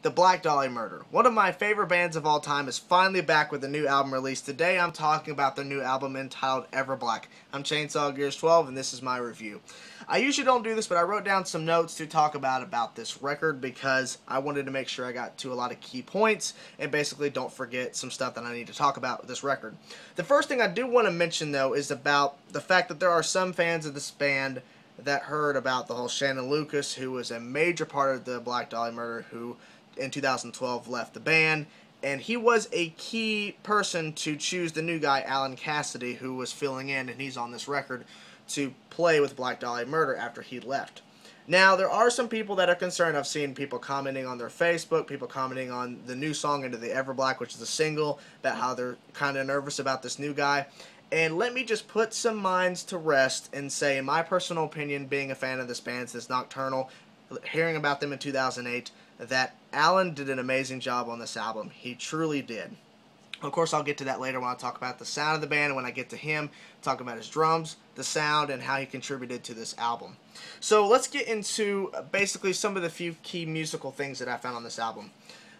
The Black Dahlia Murder. One of my favorite bands of all time is finally back with a new album release. Today I'm talking about their new album entitled Everblack. I'm Chainsaw Gears 12 and this is my review. I usually don't do this, but I wrote down some notes to talk about about this record because I wanted to make sure I got to a lot of key points and basically don't forget some stuff that I need to talk about with this record. The first thing I do want to mention though is about the fact that there are some fans of this band that heard about the whole Shannon Lucas, who was a major part of the Black Dahlia murder, who in 2012 left the band. And he was a key person to choose the new guy, Alan Cassidy, who was filling in, and he's on this record, to play with Black Dahlia Murder after he left. Now, there are some people that are concerned. I've seen people commenting on their Facebook, people commenting on the new song Into the Everblack, which is a single, about how they're kind of nervous about this new guy. And let me just put some minds to rest and say, in my personal opinion, being a fan of this band since Nocturnal, hearing about them in 2008, that Alan did an amazing job on this album. He truly did. Of course, I'll get to that later when I talk about the sound of the band and when I get to him, talk about his drums, the sound, and how he contributed to this album. So let's get into basically some of the few key musical things that I found on this album.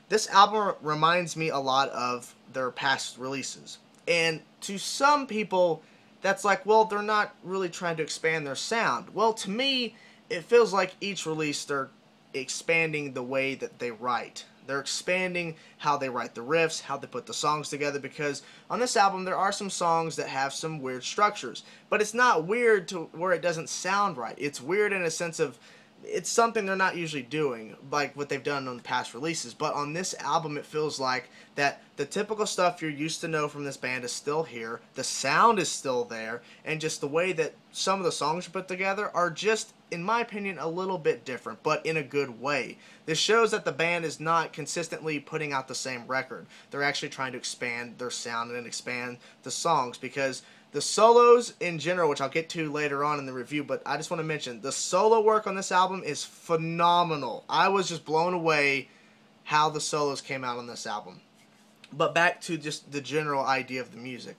This album reminds me a lot of their past releases. And to some people, that's like, well, they're not really trying to expand their sound. Well, to me, it feels like each release they're expanding the way that they write. They're expanding how they write the riffs, how they put the songs together, because on this album there are some songs that have some weird structures. But it's not weird to where it doesn't sound right. It's weird in a sense of it's something they're not usually doing, like what they've done on past releases. But on this album, it feels like that the typical stuff you're used to know from this band is still here. The sound is still there, and just the way that some of the songs are put together are just, in my opinion, a little bit different, but in a good way. This shows that the band is not consistently putting out the same record. They're actually trying to expand their sound and expand the songs because the solos in general, which I'll get to later on in the review, but I just want to mention the solo work on this album is phenomenal. I was just blown away how the solos came out on this album. But back to just the general idea of the music.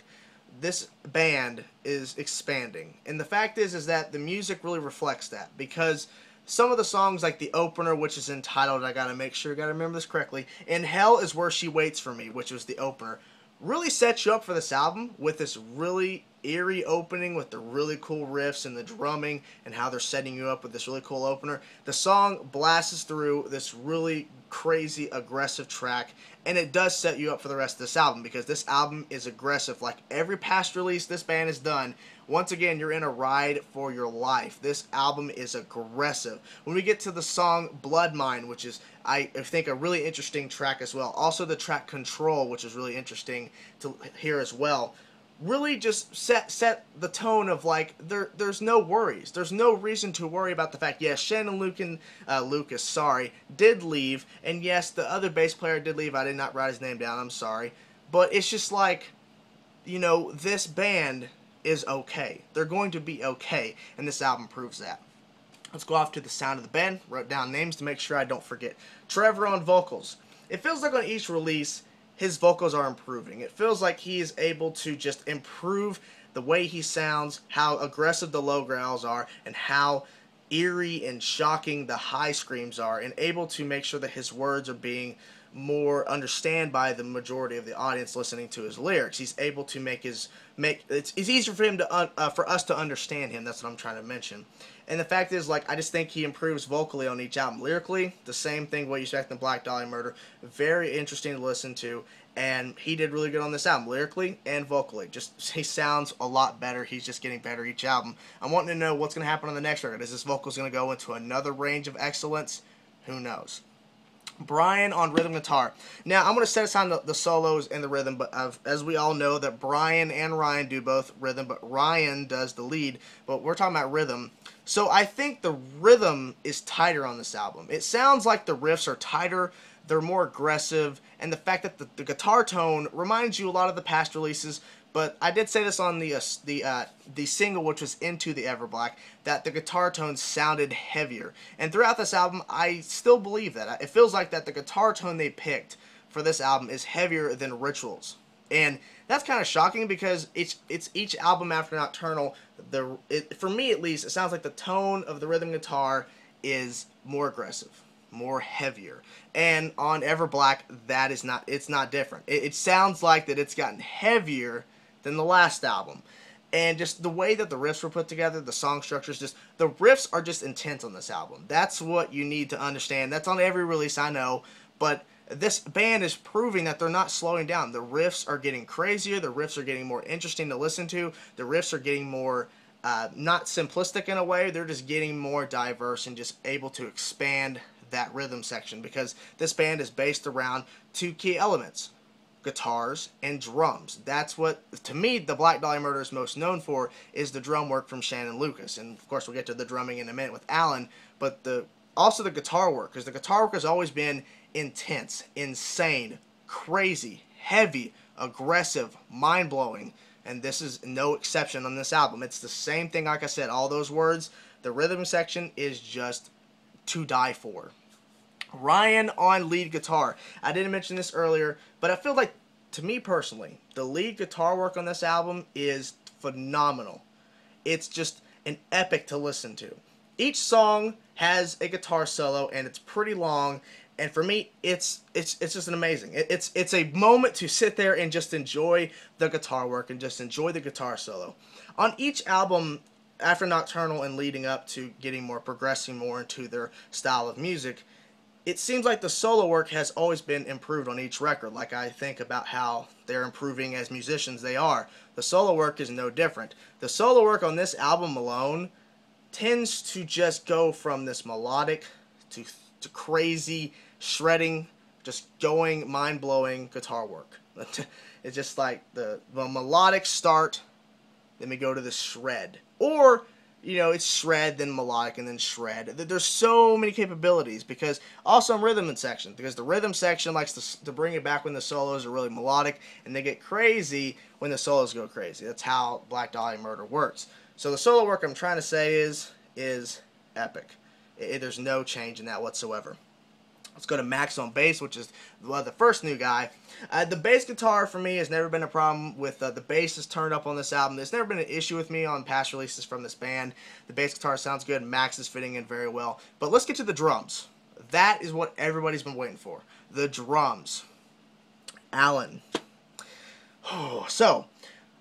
This band is expanding. And the fact is is that the music really reflects that because some of the songs like the opener which is entitled I got to make sure I got to remember this correctly. In Hell is where she waits for me, which was the opener really sets you up for this album with this really eerie opening with the really cool riffs and the drumming and how they're setting you up with this really cool opener. The song blasts through this really crazy aggressive track and it does set you up for the rest of this album because this album is aggressive. Like every past release this band has done once again you're in a ride for your life. This album is aggressive. When we get to the song blood mine which is i think a really interesting track as well. Also the track control which is really interesting to hear as well really just set set the tone of like there there's no worries. There's no reason to worry about the fact yes, Shannon Lucan uh, Lucas, sorry, did leave, and yes, the other bass player did leave. I did not write his name down. I'm sorry, but it's just like you know this band is okay. They're going to be okay, and this album proves that. Let's go off to the sound of the band. Wrote down names to make sure I don't forget. Trevor on vocals. It feels like on each release his vocals are improving. It feels like he is able to just improve the way he sounds, how aggressive the low growls are, and how eerie and shocking the high screams are, and able to make sure that his words are being more understand by the majority of the audience listening to his lyrics. He's able to make his make it's, it's easier for him to uh, for us to understand him. That's what I'm trying to mention. And the fact is, like, I just think he improves vocally on each album. Lyrically, the same thing what you expect in Black Dahlia Murder. Very interesting to listen to, and he did really good on this album, lyrically and vocally. Just he sounds a lot better. He's just getting better each album. I'm wanting to know what's going to happen on the next record. Is this vocals going to go into another range of excellence? Who knows? Brian on rhythm guitar. Now, I'm going to set aside the, the solos and the rhythm, but I've, as we all know that Brian and Ryan do both rhythm, but Ryan does the lead, but we're talking about rhythm. So I think the rhythm is tighter on this album. It sounds like the riffs are tighter, they're more aggressive, and the fact that the, the guitar tone reminds you a lot of the past releases, but I did say this on the uh, the uh, the single, which was "Into the Everblack," that the guitar tones sounded heavier. And throughout this album, I still believe that. It feels like that the guitar tone they picked for this album is heavier than Rituals, and that's kind of shocking because it's it's each album after Nocturnal. The it, for me at least, it sounds like the tone of the rhythm guitar is more aggressive. more heavier. And on Ever Black, that is not, it's not different. It, it sounds like that it's gotten heavier than the last album. And just the way that the riffs were put together, the song structures, just the riffs are just intense on this album. That's what you need to understand. That's on every release, I know, but this band is proving that they're not slowing down. The riffs are getting crazier. The riffs are getting more interesting to listen to. The riffs are getting more uh, not simplistic in a way. They're just getting more diverse and just able to expand that rhythm section because this band is based around two key elements guitars and drums. That's what, to me, the Black Dahlia Murder is most known for is the drum work from Shannon Lucas. And of course, we'll get to the drumming in a minute with Alan, but the also the guitar work because the guitar work has always been intense, insane, crazy, heavy, aggressive, mind blowing. And this is no exception on this album. It's the same thing, like I said, all those words. The rhythm section is just to die for. Ryan on lead guitar. I didn't mention this earlier, but I feel like, to me personally, the lead guitar work on this album is phenomenal. It's just an epic to listen to. Each song has a guitar solo, and it's pretty long. And for me, it's it's it's just an amazing. It, it's it's a moment to sit there and just enjoy the guitar work and just enjoy the guitar solo. On each album, after Nocturnal and leading up to getting more progressing more into their style of music, it seems like the solo work has always been improved on each record. Like I think about how they're improving as musicians, they are. The solo work is no different. The solo work on this album alone tends to just go from this melodic to, to crazy shredding, just going mind blowing guitar work. it's just like the, the melodic start, then we go to the shred. Or you know, it's shred, then melodic, and then shred. There's so many capabilities because also in rhythm section because the rhythm section likes to, to bring it back when the solos are really melodic and they get crazy when the solos go crazy. That's how Black Dahlia Murder works. So the solo work I'm trying to say is is epic. It, there's no change in that whatsoever. Let's go to Max on bass, which is well, the first new guy. Uh, the bass guitar for me has never been a problem with uh, the bass is turned up on this album. There's never been an issue with me on past releases from this band. The bass guitar sounds good. Max is fitting in very well. But let's get to the drums. That is what everybody's been waiting for. The drums. Alan. So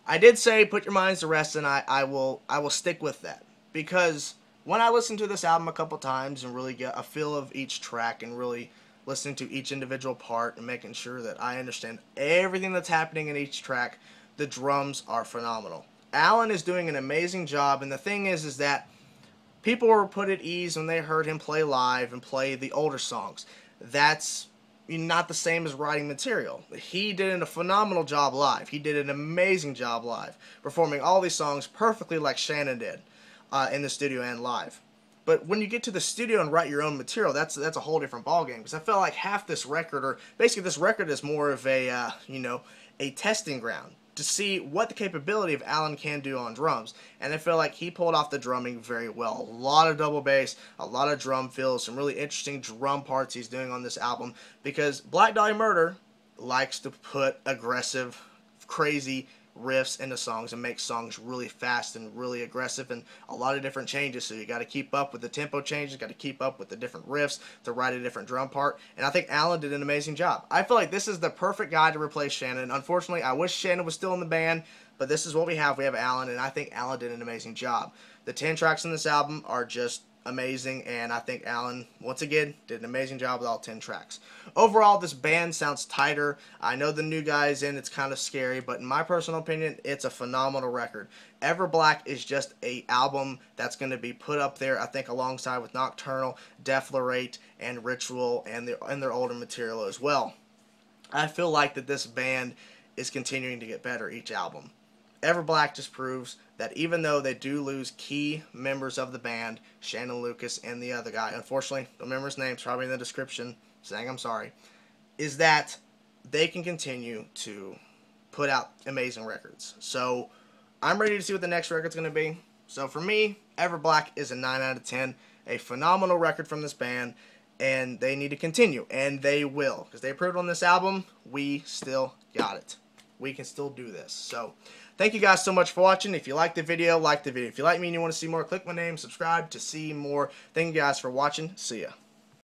I did say put your minds to rest, and I, I will I will stick with that because when I listen to this album a couple times and really get a feel of each track and really listening to each individual part and making sure that I understand everything that's happening in each track, the drums are phenomenal. Alan is doing an amazing job, and the thing is, is that people were put at ease when they heard him play live and play the older songs. That's not the same as writing material. He did a phenomenal job live. He did an amazing job live, performing all these songs perfectly like Shannon did uh, in the studio and live. But when you get to the studio and write your own material, that's that's a whole different ballgame. Because I feel like half this record, or basically this record, is more of a uh, you know a testing ground to see what the capability of Alan can do on drums. And I feel like he pulled off the drumming very well. A lot of double bass, a lot of drum fills, some really interesting drum parts he's doing on this album. Because Black Dahlia Murder likes to put aggressive, crazy riffs into songs and make songs really fast and really aggressive and a lot of different changes. So you got to keep up with the tempo changes, got to keep up with the different riffs to write a different drum part. And I think Alan did an amazing job. I feel like this is the perfect guy to replace Shannon. Unfortunately, I wish Shannon was still in the band, but this is what we have. We have Alan, and I think Alan did an amazing job. The 10 tracks in this album are just amazing, and I think Alan, once again, did an amazing job with all 10 tracks. Overall, this band sounds tighter. I know the new guys in, it's kind of scary, but in my personal opinion, it's a phenomenal record. Ever Black is just a album that's going to be put up there, I think, alongside with Nocturnal, Deflorate, and Ritual, and, their, and their older material as well. I feel like that this band is continuing to get better each album. Ever Black just proves that even though they do lose key members of the band, Shannon Lucas and the other guy, unfortunately, the member's name's probably in the description, saying I'm sorry, is that they can continue to put out amazing records. So I'm ready to see what the next record's going to be. So for me, Ever Black is a 9 out of 10. A phenomenal record from this band, and they need to continue, and they will. Because they approved on this album, we still got it. We can still do this. So Thank you guys so much for watching. If you like the video, like the video. If you like me and you want to see more, click my name, subscribe to see more. Thank you guys for watching. See ya.